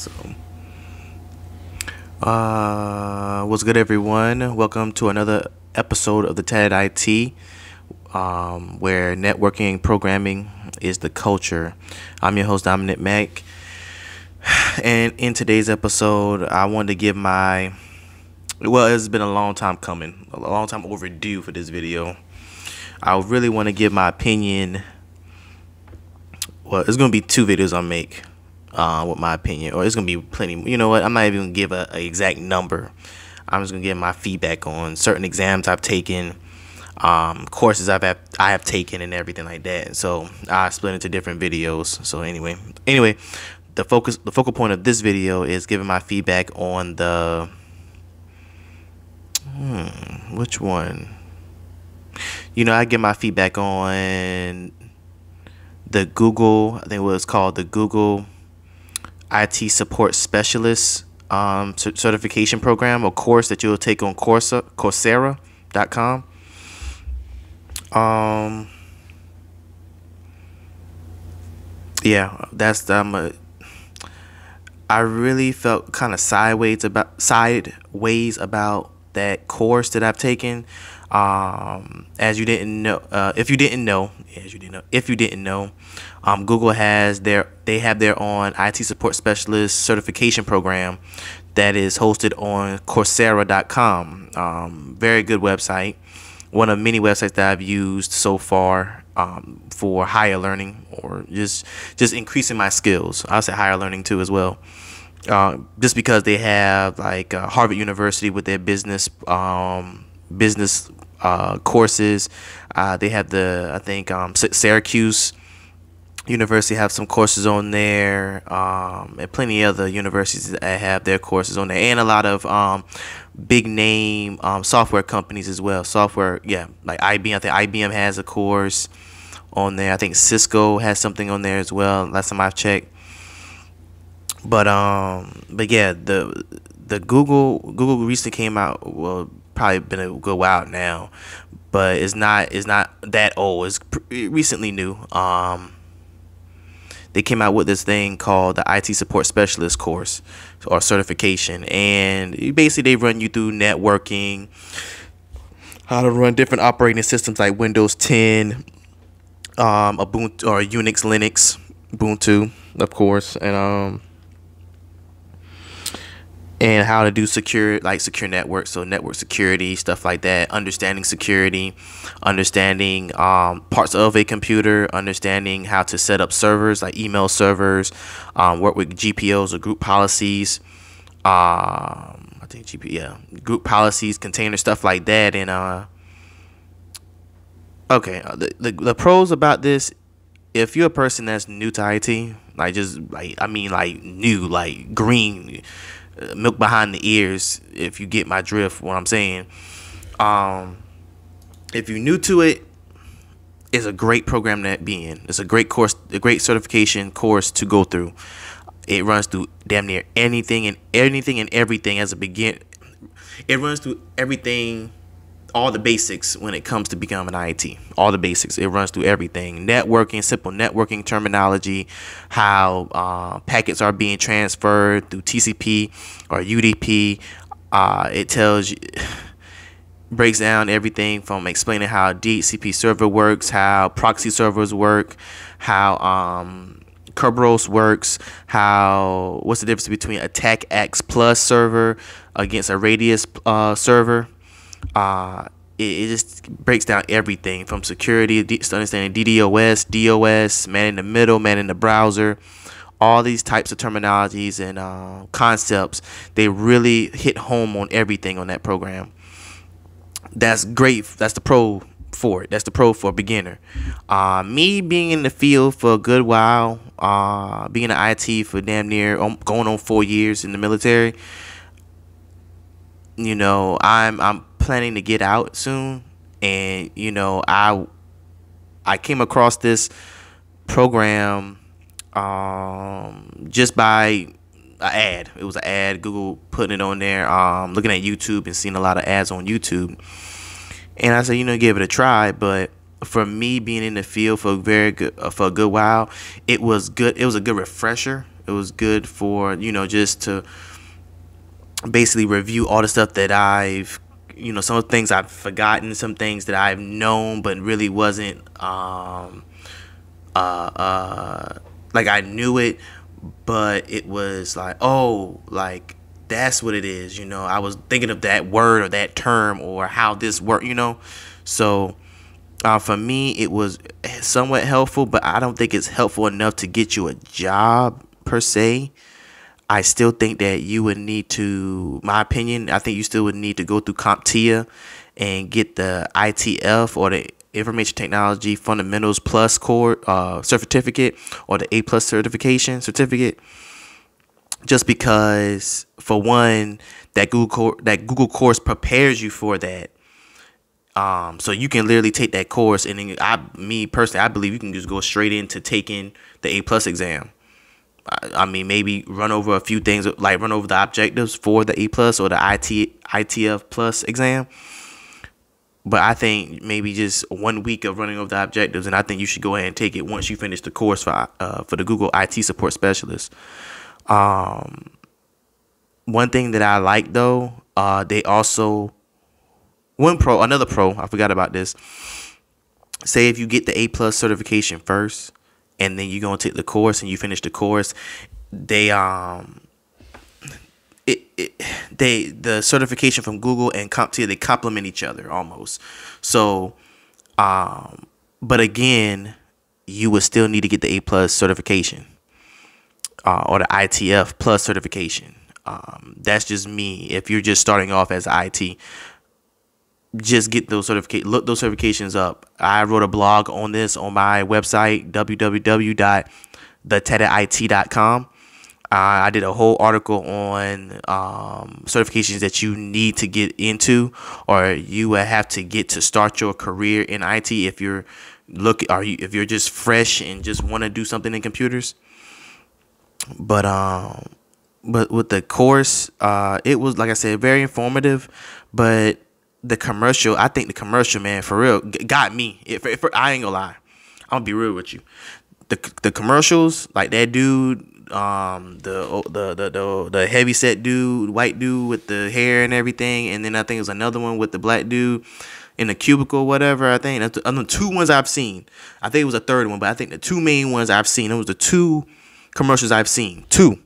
So, uh, what's good, everyone? Welcome to another episode of the Tatted IT, um, where networking programming is the culture. I'm your host, Domonick Mack. And in today's episode, I wanted to give my well, it's been a long time coming, a long time overdue for this video. I really want to give my opinion. Well, it's gonna be two videos I'll make uh, with my opinion, or it's gonna be plenty. You know what? I'm not even gonna give a, a exact number. I'm just gonna give my feedback on certain exams I've taken, um, courses I've have, I have taken, and everything like that. So I split into different videos. So anyway, anyway, the focus, the focal point of this video is giving my feedback on the. Hmm, which one? You know, I give my feedback on the Google. I think it was called the Google IT support specialist um, certification program or course that you'll take on Coursera, Coursera.com. Um, yeah, that's um, a, I really felt kind of sideways about sideways about that course that I've taken. Um, as you didn't know, uh, if you didn't know, as you didn't know, if you didn't know, um, Google has their they have their own IT support specialist certification program that is hosted on Coursera.com. Um, very good website, one of many websites that I've used so far um, for higher learning or just just increasing my skills. I'll say higher learning too as well. Uh, just because they have like uh, Harvard University with their business um, business uh, courses. Uh, they have the I think um, Syracuse University have some courses on there, um, and plenty of other universities that have their courses on there, and a lot of um, big name um, software companies as well. Software, yeah, like IBM. I think IBM has a course on there. I think Cisco has something on there as well. Last time I've checked. But um, but yeah, the the Google Google recently came out. Well, probably been a good while now, but it's not it's not that old. It's recently new. Um, they came out with this thing called the IT support specialist course or certification, and basically they run you through networking, how to run different operating systems like Windows 10, um, Ubuntu or Unix, Linux, Ubuntu, of course, and um and how to do secure like secure networks so network security stuff like that understanding security understanding um, parts of a computer understanding how to set up servers like email servers um, work with gpos or group policies um, i think gp yeah group policies container stuff like that and uh okay uh, the, the, the pros about this if you're a person that's new to it like just like i mean like new like green milk behind the ears if you get my drift what i'm saying. Um if you're new to it it's a great program to be in. It's a great course a great certification course to go through. It runs through damn near anything and anything and everything as a begin it runs through everything all the basics when it comes to becoming IT. All the basics. It runs through everything. Networking, simple networking terminology, how uh, packets are being transferred through TCP or UDP. Uh, it tells you, breaks down everything from explaining how DHCP server works, how proxy servers work, how um, Kerberos works, how what's the difference between a TACACS Plus server against a Radius uh, server uh, it, it, just breaks down everything from security to understanding DDoS, DOS, man in the middle, man in the browser, all these types of terminologies and uh, concepts. They really hit home on everything on that program. That's great. That's the pro for it. That's the pro for a beginner. Uh, me being in the field for a good while, uh, being in IT for damn near um, going on four years in the military. You know, I'm I'm planning to get out soon, and you know, I I came across this program um, just by an ad. It was an ad. Google putting it on there. Um, looking at YouTube and seeing a lot of ads on YouTube, and I said, you know, give it a try. But for me, being in the field for a very good uh, for a good while, it was good. It was a good refresher. It It was good for you know just to basically review all the stuff that I've you know some of the things I've forgotten, some things that I've known but really wasn't um, uh, uh, like I knew it, but it was like oh like that's what it is. You know, I was thinking of that word or that term or how this worked. You know, so. Uh, for me, it was somewhat helpful, but I don't think it's helpful enough to get you a job per se. I still think that you would need to, my opinion, I think you still would need to go through CompTIA and get the ITF or the Information Technology Fundamentals Plus core uh, certificate or the A plus certification certificate. Just because, for one, that Google that Google course prepares you for that. Um, so you can literally take that course, and then I, me personally, I believe you can just go straight into taking the A plus exam. I mean, maybe run over a few things, like run over the objectives for the A plus or the IT ITF plus exam. But I think maybe just one week of running over the objectives, and I think you should go ahead and take it once you finish the course for uh, for the Google IT support specialist. Um, one thing that I like though, uh, they also one pro, another pro. I forgot about this. Say if you get the A plus certification first, and then you go gonna take the course and you finish the course, they um it, it they the certification from Google and CompTIA they complement each other almost. So um but again, you would still need to get the A plus certification. Uh, or the ITF plus certification. Um, that's just me. If you're just starting off as IT, just get those certificate look those certifications up. I wrote a blog on this on my website www.thetattedit.com. Uh, I did a whole article on um, certifications that you need to get into, or you will have to get to start your career in IT if you're look are you if you're just fresh and just want to do something in computers. But um, but with the course, uh, it was like I said, very informative, but the commercial, I think the commercial, man, for real, got me. If, if I ain't gonna lie, I'm gonna be real with you. The the commercials, like that dude, um, the the the the, the heavy set dude, white dude with the hair and everything, and then I think it was another one with the black dude in the cubicle, whatever. I think that's the two ones I've seen. I think it was a third one, but I think the two main ones I've seen. It was the two commercials I've seen. Two.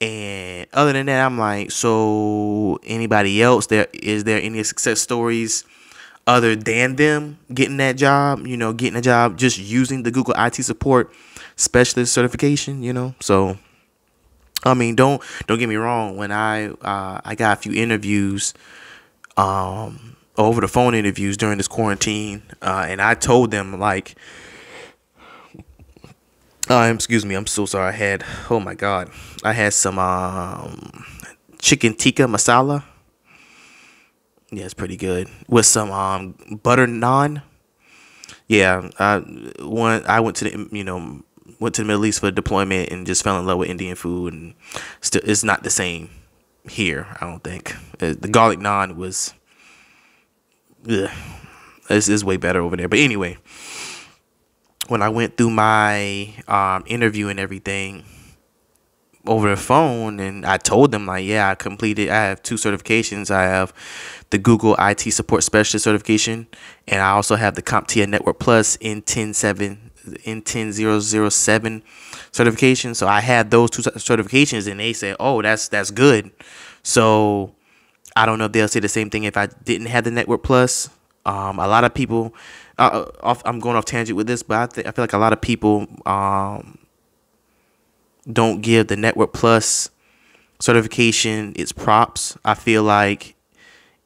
And other than that, I'm like, so anybody else there is there any success stories other than them getting that job, you know, getting a job just using the Google IT support specialist certification, you know? So I mean, don't don't get me wrong, when I uh, I got a few interviews um over the phone interviews during this quarantine, uh, and I told them like uh, excuse me, I'm so sorry. I had, oh my God, I had some um, chicken tikka masala. Yeah, it's pretty good with some um, butter naan. Yeah, I I went to the you know went to the Middle East for deployment and just fell in love with Indian food and still it's not the same here. I don't think uh, the garlic naan was. Ugh, it's, it's way better over there. But anyway, when I went through my um, interview and everything over the phone, and I told them like, yeah, I completed. I have two certifications. I have the Google IT Support Specialist certification, and I also have the CompTIA Network Plus in 107 in 10007 certification. So I had those two certifications, and they said, oh, that's that's good. So I don't know if they'll say the same thing if I didn't have the Network Plus. Um, a lot of people uh, off, I'm going off tangent with this, but I, th- I feel like a lot of people um, don't give the Network Plus certification its props. I feel like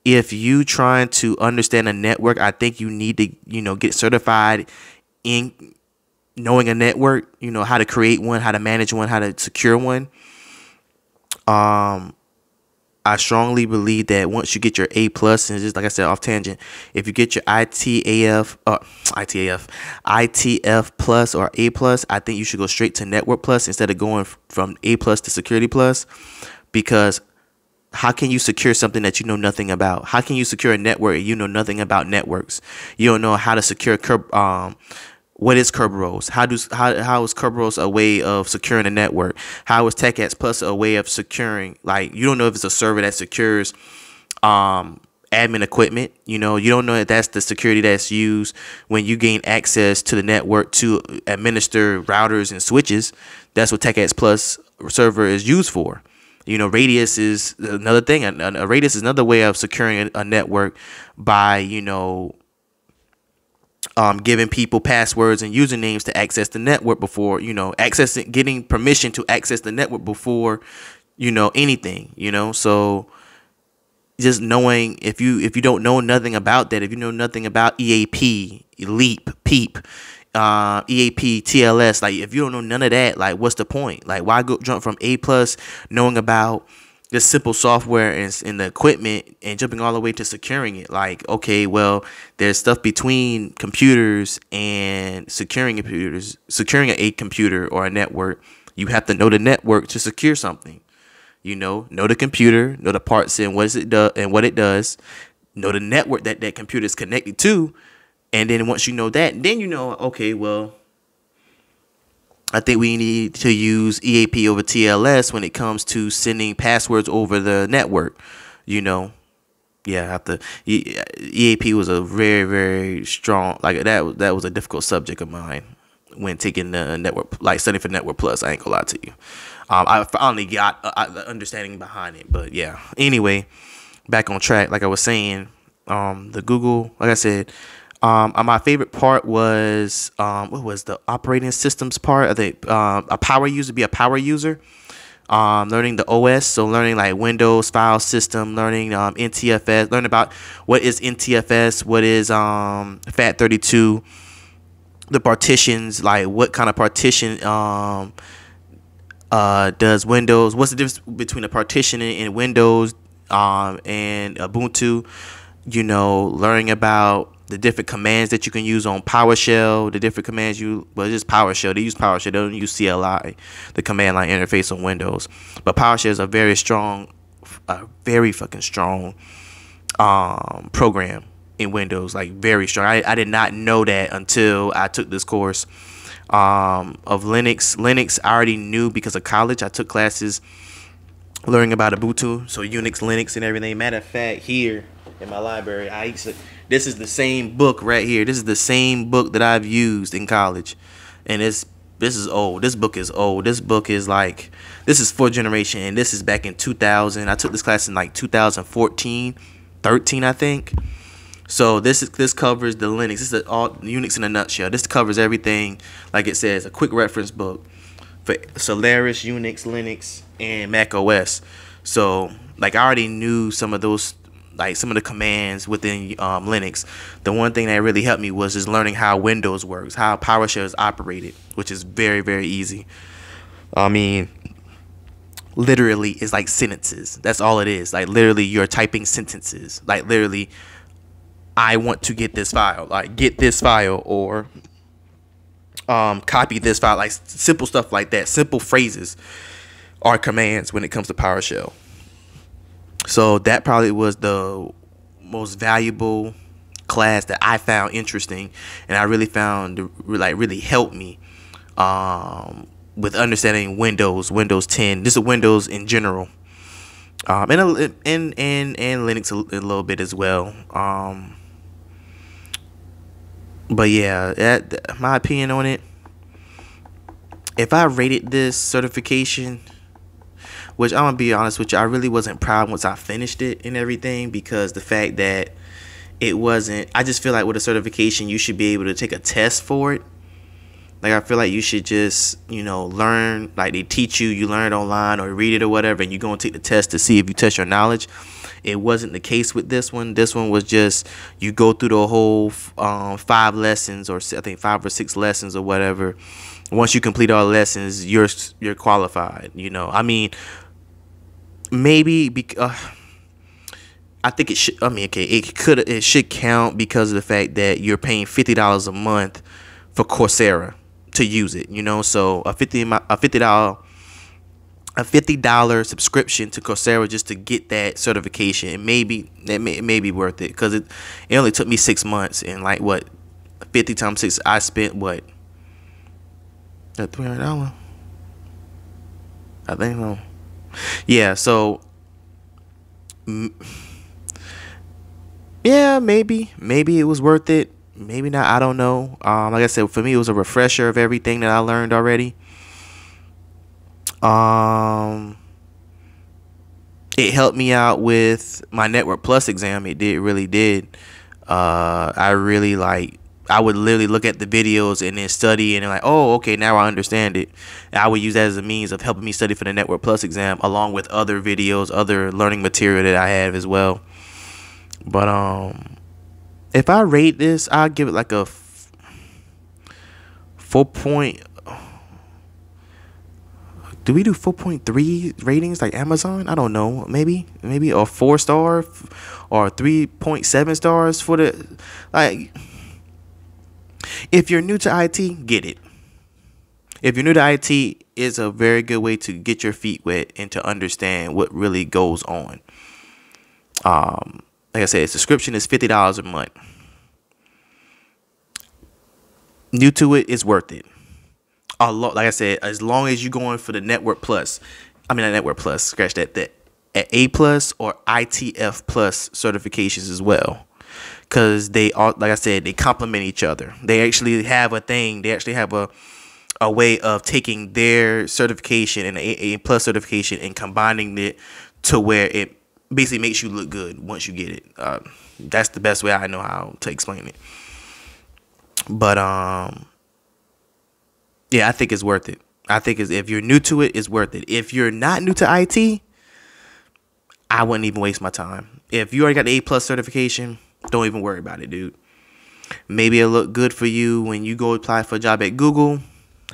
if you trying to understand a network, I think you need to you know get certified in knowing a network. You know how to create one, how to manage one, how to secure one. Um, I strongly believe that once you get your A plus, and just like I said off tangent, if you get your ITAF, uh, ITAF, ITF plus or A plus, I think you should go straight to Network Plus instead of going from A plus to Security Plus, because how can you secure something that you know nothing about? How can you secure a network you know nothing about networks? You don't know how to secure um, what is Kerberos? How does how how is Kerberos a way of securing a network? How is TACACS Plus a way of securing? Like you don't know if it's a server that secures um, admin equipment. You know, you don't know that that's the security that's used when you gain access to the network to administer routers and switches. That's what TACACS Plus server is used for. You know, Radius is another thing. A, a Radius is another way of securing a, a network by you know um, giving people passwords and usernames to access the network before you know accessing getting permission to access the network before you know anything you know? So just knowing if you if you don't know nothing about that if you know nothing about EAP leap PEAP uh, EAP TLS like if you don't know none of that like what's the point? Like why go jump from A plus knowing about this simple software and, and the equipment and jumping all the way to securing it. Like okay well there's stuff between computers and securing computers securing a computer or a network. You have to know the network to secure something. You know know the computer know the parts and what it does and what it does. Know the network that that computer is connected to. And then once you know that then you know okay well I think we need to use EAP over TLS when it comes to sending passwords over the network. You know, yeah, I have to. EAP was a very, very strong. Like that. That was a difficult subject of mine when taking the network, like studying for Network Plus. I ain't gonna lie to you. Um, I finally got uh, the understanding behind it, but yeah. Anyway, back on track. Like I was saying, um, the Google, like I said, um, uh, my favorite part was um, what was the operating systems part? Think um, a power user, be a power user. Um, learning the OS, so learning like Windows file system, learning um, NTFS, learn about what is NTFS, what is um, FAT32, the partitions, like what kind of partition um, uh, does Windows, what's the difference between a partitioning in Windows um, and Ubuntu, you know, learning about the different commands that you can use on PowerShell, the different commands you well just PowerShell. They use PowerShell. They don't use CLI, the command line interface on Windows. But PowerShell is a very strong, a very fucking strong um, program in Windows. Like very strong. I, I did not know that until I took this course um, of Linux. Linux I already knew because of college. I took classes learning about Ubuntu, so Unix, Linux, and everything. Matter of fact, here in my library, I used to this is the same book right here. This is the same book that I've used in college. And it's this is old. This book is old. This book is like this is fourth generation and this is back in 2000. I took this class in like 2014, 13 I think. So this is this covers the Linux. This is all Unix in a nutshell. This covers everything like it says, a quick reference book for Solaris, Unix, Linux, and Mac OS. So like I already knew some of those like some of the commands within um, Linux. The one thing that really helped me was just learning how Windows works, how PowerShell is operated, which is very very easy. I mean, literally it's like sentences. That's all it is. Like literally you're typing sentences. Like literally I want to get this file. Like get this file or um, copy this file. Like simple stuff like that. Simple phrases are commands when it comes to PowerShell. So that probably was the most valuable class that I found interesting, and I really found like really helped me um, with understanding Windows, Windows 10, just Windows in general, um, and and and and Linux a, a little bit as well. Um, but yeah, that, my opinion on it. If I rated this certification which I'm gonna be honest with you, I really wasn't proud once I finished it and everything because the fact that it wasn't. I just feel like with a certification, you should be able to take a test for it. Like I feel like you should just you know learn like they teach you, you learn it online or read it or whatever, and you go and take the test to see if you test your knowledge. It wasn't the case with this one. This one was just you go through the whole um, five lessons or I think five or six lessons or whatever. Once you complete all lessons, you're you're qualified. You know, I mean, maybe because uh, I think it should. I mean, okay, it could it should count because of the fact that you're paying fifty dollars a month for Coursera to use it. You know, so a fifty a fifty dollar a fifty dollar subscription to Coursera just to get that certification. Maybe that may, it may be worth it because it it only took me six months and like what 50 times six. I spent what? That three hundred dollar. I think so. Yeah. So. yeah, maybe, maybe it was worth it. Maybe not. I don't know. Um, like I said, for me, it was a refresher of everything that I learned already. Um, it helped me out with my Network Plus exam. It did really did. Uh, I really like. I would literally look at the videos and then study and like, oh, okay, now I understand it. And I would use that as a means of helping me study for the Network Plus exam, along with other videos, other learning material that I have as well. But um, if I rate this, I'll give it like a f- four point do we do 4.3 ratings like Amazon? I don't know. Maybe, maybe a four star or 3.7 stars for the like. If you're new to IT, get it. If you're new to IT, it's a very good way to get your feet wet and to understand what really goes on. Um, like I said, subscription is fifty dollars a month. New to it, it's worth it a lot. Like I said, as long as you're going for the Network Plus, I mean, Network Plus, scratch that. That at A plus or ITF plus certifications as well, because they all, like I said, they complement each other. They actually have a thing. They actually have a a way of taking their certification and A, plus certification and combining it to where it basically makes you look good once you get it. Uh, that's the best way I know how to explain it. But um, yeah, I think it's worth it. I think if you're new to it, it's worth it. If you're not new to IT, I wouldn't even waste my time. If you already got the A plus certification, don't even worry about it, dude. Maybe it'll look good for you when you go apply for a job at Google.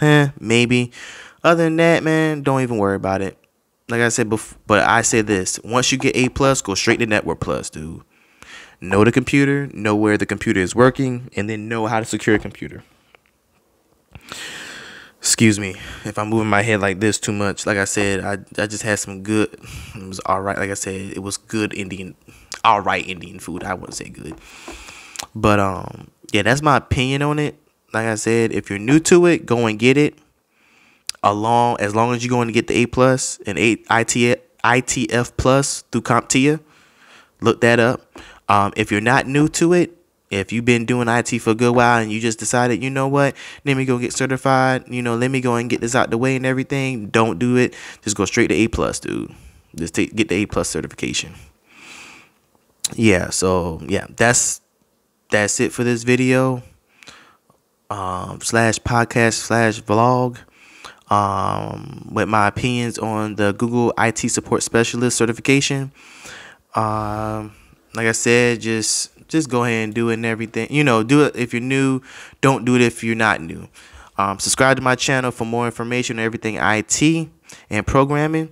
Eh, maybe. Other than that, man, don't even worry about it. Like I said before, but I said this: once you get A plus, go straight to Network Plus, dude. Know the computer, know where the computer is working, and then know how to secure a computer excuse me if I'm moving my head like this too much. Like I said, I, I just had some good. It was all right. Like I said, it was good Indian, all right Indian food. I wouldn't say good, but um, yeah, that's my opinion on it. Like I said, if you're new to it, go and get it. Along as long as you're going to get the A plus and IT ITF plus through CompTIA, look that up. Um, if you're not new to it, if you've been doing IT for a good while and you just decided, you know what, let me go get certified, you know, let me go and get this out the way and everything, don't do it. Just go straight to A plus, dude. Just take get the A plus certification. Yeah, so yeah, that's that's it for this video. Um slash podcast slash vlog. Um with my opinions on the Google IT support specialist certification. Um like I said, just just go ahead and do it and everything. You know, do it if you're new. Don't do it if you're not new. Um, subscribe to my channel for more information on everything IT and programming.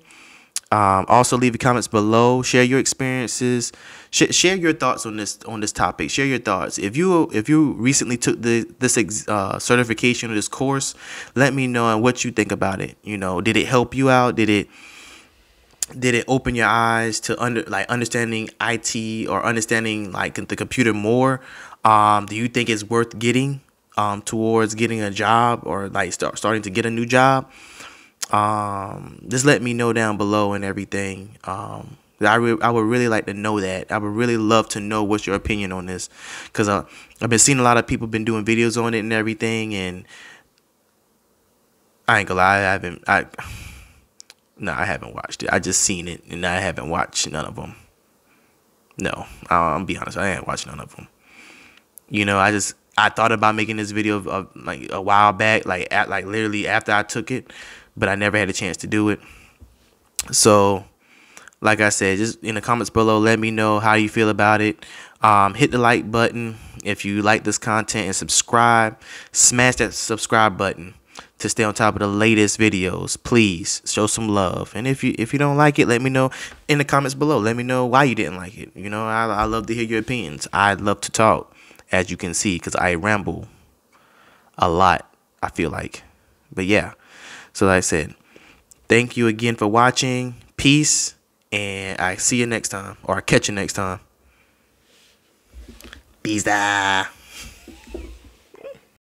Um, also, leave your comments below. Share your experiences. Sh share your thoughts on this on this topic. Share your thoughts. If you if you recently took the this uh, certification or this course, let me know and what you think about it. You know, did it help you out? Did it did it open your eyes to under like understanding IT or understanding like the computer more? Um, do you think it's worth getting um, towards getting a job or like start starting to get a new job? Um, just let me know down below and everything. Um, I, I would really like to know that. I would really love to know what's your opinion on this, cause uh, I've been seeing a lot of people been doing videos on it and everything, and I ain't gonna lie, I haven't. I no, I haven't watched it. I just seen it, and I haven't watched none of them. No, I'll be honest. I ain't watched none of them. You know, I just I thought about making this video of, of like a while back, like at like literally after I took it, but I never had a chance to do it. So, like I said, just in the comments below, let me know how you feel about it. Um, hit the like button if you like this content and subscribe. Smash that subscribe button to stay on top of the latest videos. Please show some love. And if you if you don't like it, let me know in the comments below. Let me know why you didn't like it. You know, I, I love to hear your opinions. I love to talk, as you can see, because I ramble a lot, I feel like. But yeah, so like I said, thank you again for watching. Peace. And I see you next time. Or I catch you next time. Peace.